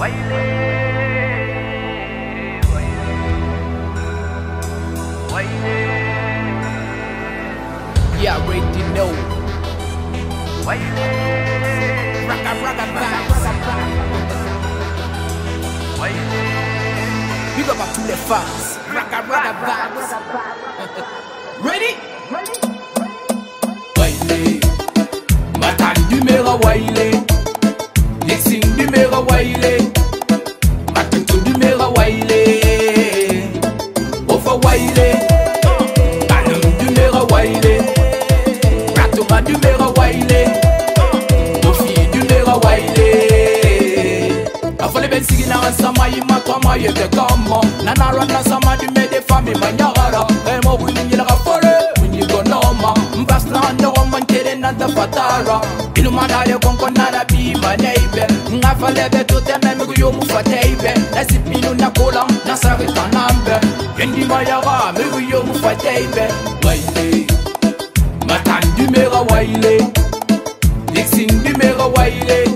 Yeah, I already know. Ragga, ragga, vibes. Big up à tous les fans. Ragga, ragga, vibes. Ready? Waile. Matan du mera waile. Nixing du mera bensigina wasamayi makwamayi ebekamo nanalwana samadi medefami manyagara. Emo bulinyilakafole munyigonoma mbaslandooma ntere nandafatara ilumanale konkonana bimaneibe ngavalebe tutememiku yomufateibe nasipinu nakula nasarikanambe endima yaga miku yomufateibe waile matandimega waile. Diksindimega waile.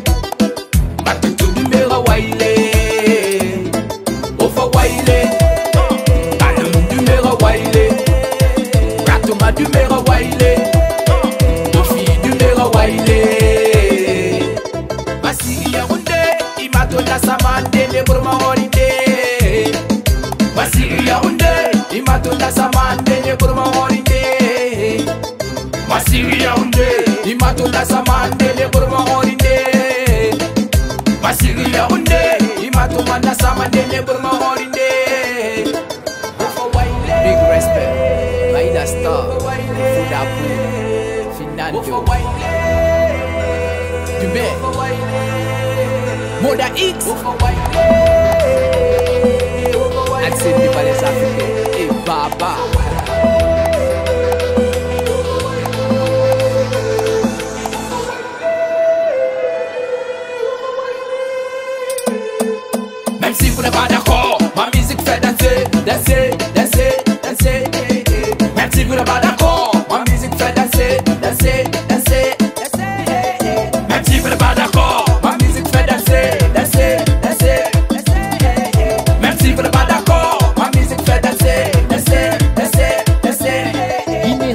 Imato na samande ne burma horinde Masigi ya hunde Imato na samande ne burma horinde Big respect. Maida Star. Fudapu Finando Dubé Moda X. Accès des palais africains Et Baba Vous n'êtes pas d'accord, ma musique fait danser, danser, danser, danser. eh, eh. Même si vous n'êtes pas d'accord, ma musique fait danser, danser, danser, danser. eh, eh. Même si vous n'êtes pas d'accord, ma musique fait danser, danser, danser, danser. eh, eh. Même si vous n'êtes pas d'accord, ma musique fait danser, danser, danser, danser. eh, eh.